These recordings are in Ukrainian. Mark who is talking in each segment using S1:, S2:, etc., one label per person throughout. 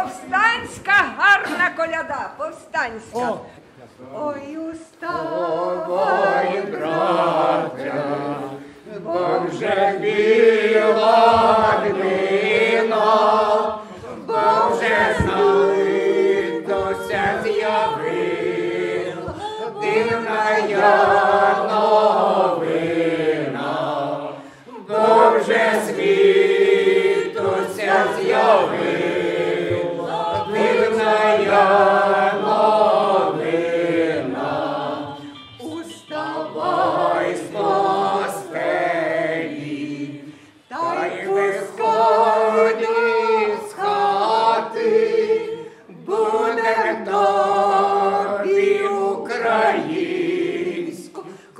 S1: повстанська гарна коляда, повстанська. Ой, уставай, браття, бо вже біла днина, бо вже знайдося з'явила дивна я новина, бо вже світуся з'явила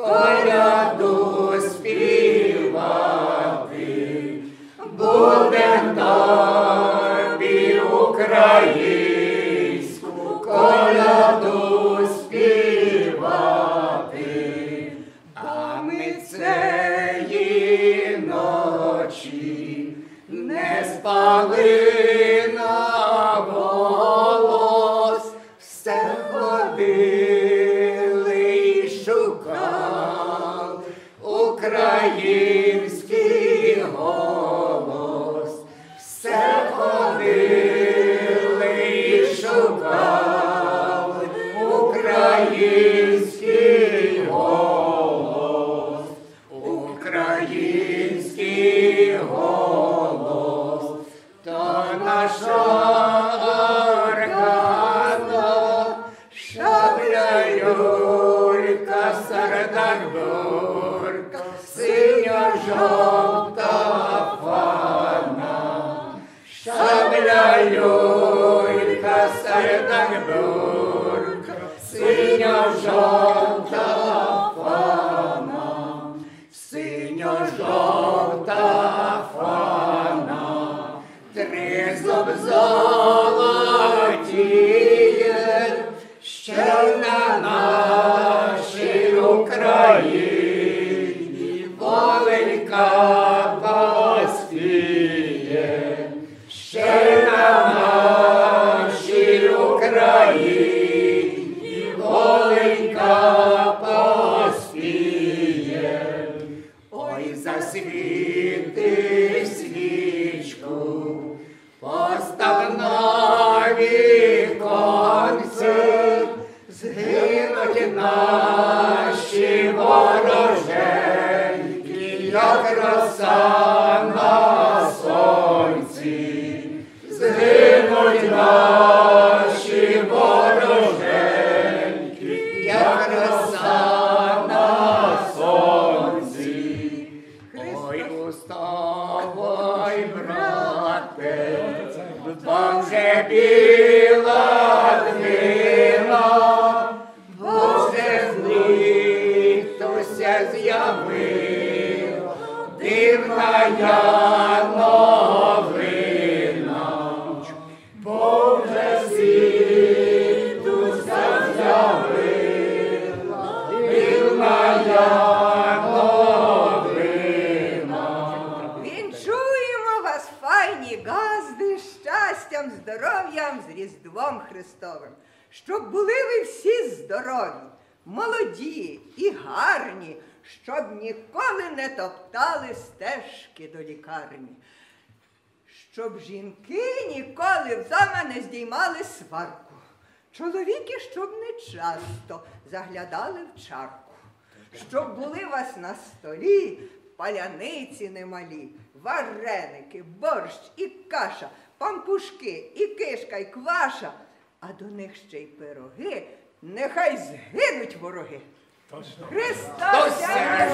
S1: коляду співати, буде тобі українську коляду співати, а ми цієї український голос, все ходили і шукали український голос, український голос, то наша аркана, шабля Юрка, Сардакбурка, жовта фана, синя жовта фана, три зуб ще на нашій засвіти свічку, постав на віконце, згинуть наші вороженьки, як роса на сонці, згинуть наші біла днина, бо вже злітося з'явив, дивна я
S2: здоров'ям з Різдвом Христовим, щоб були ви всі здорові, молоді і гарні, щоб ніколи не топтали стежки до лікарні. Щоб жінки ніколи вдома не здіймали сварку. Чоловіки, щоб не часто заглядали в чарку. Щоб були вас на столі паляниці немалі, вареники, борщ і каша, пампушки, і кишка, і кваша, а до них ще й пироги, нехай згинуть вороги. Рождає!